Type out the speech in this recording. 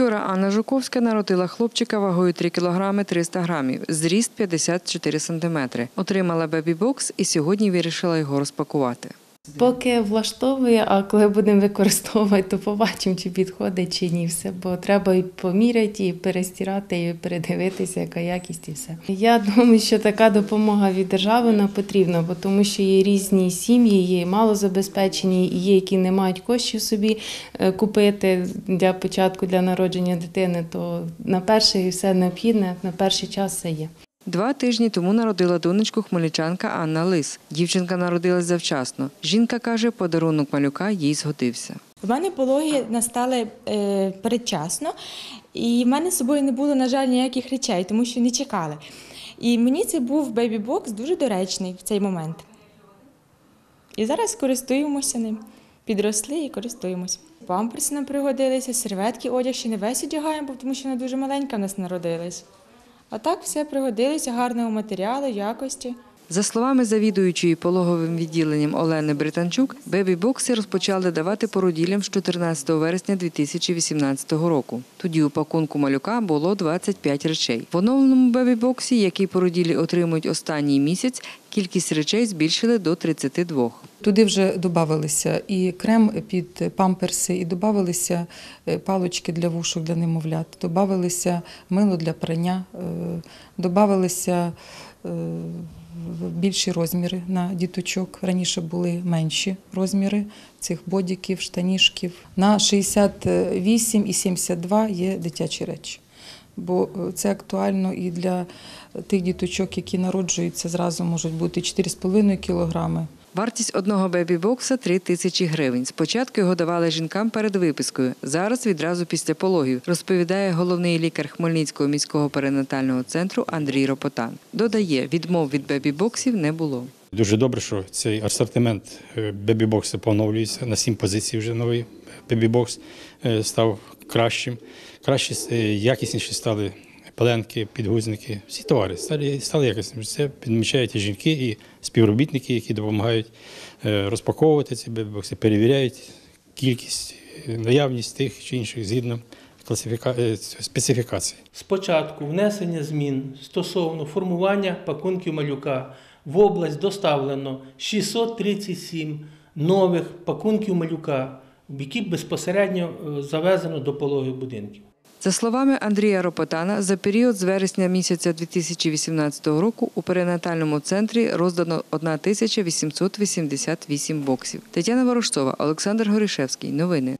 Вчора Анна Жуковська народила хлопчика вагою 3 кілограми 300 грамів, зріст 54 сантиметри. Отримала бебі-бокс і сьогодні вирішила його розпакувати. Поки влаштовує, а коли будемо використовувати, то побачимо, чи підходить, чи ні. Все, бо треба і поміряти, і перестирати, і передивитися, яка якість і все. Я думаю, що така допомога від держави нам потрібна, бо тому що є різні сім'ї, є малозабезпечені, і є, які не мають коштів собі е, купити для початку для народження дитини. То на перше і все необхідне, на перший час все є. Два тижні тому народила донечку хмельничанка Анна Лис. Дівчинка народилась завчасно. Жінка каже, подарунок малюка їй згодився. В мене пологи настали е, передчасно, і в мене з собою не було, на жаль, ніяких речей, тому що не чекали. І мені це був бейбі-бокс дуже доречний в цей момент. І зараз користуємося ним. Підросли і користуємося. Памперси нам пригодилися, серветки, одяг ще не весь одягаємо, тому що вона дуже маленька в нас народилась. А так все пригодилися гарного матеріалу, якості. За словами завідуючої пологовим відділенням Олени Британчук, бебі-бокси розпочали давати породіллям з 14 вересня 2018 року. Тоді у пакунку малюка було 25 речей. В оновленому бебі-боксі, який породілі отримують останній місяць, кількість речей збільшили до 32. Туди вже додавалися і крем під памперси, і додавалися е, палочки для вушок для немовлят, додавалися мило для прання, додавалися більші розміри на діточок. Раніше були менші розміри цих бодіків, штанішків. На 68 і 72 є дитячі речі. Бо е, це актуально і для тих діточок, які народжуються, зразу можуть бути 4,5 кілограми. Вартість одного бебі-бокса – 3 тисячі гривень. Спочатку його давали жінкам перед випискою, зараз відразу після пологів, розповідає головний лікар Хмельницького міського перинатального центру Андрій Ропотан. Додає, відмов від бебі-боксів не було. Дуже добре, що цей асортимент е, бебі-боксу поновлюється. На сім позицій вже новий бебі-бокс е, став кращим. Краще, якісніші стали пеленки, підгузники. Всі товари стали, стали якісними. Це підмічають і жінки, і співробітники, які допомагають е, розпаковувати ці бебі-бокси, перевіряють кількість, е, наявність тих чи інших згідно е. Спочатку внесення змін стосовно формування пакунків малюка в область доставлено 637 нових пакунків малюка, які безпосередньо завезено до пологів будинків. За словами Андрія Ропотана, за період з вересня місяця 2018 року у перинатальному центрі роздано 1888 боксів. Тетяна Ворожцова, Олександр Горішевський. Новини.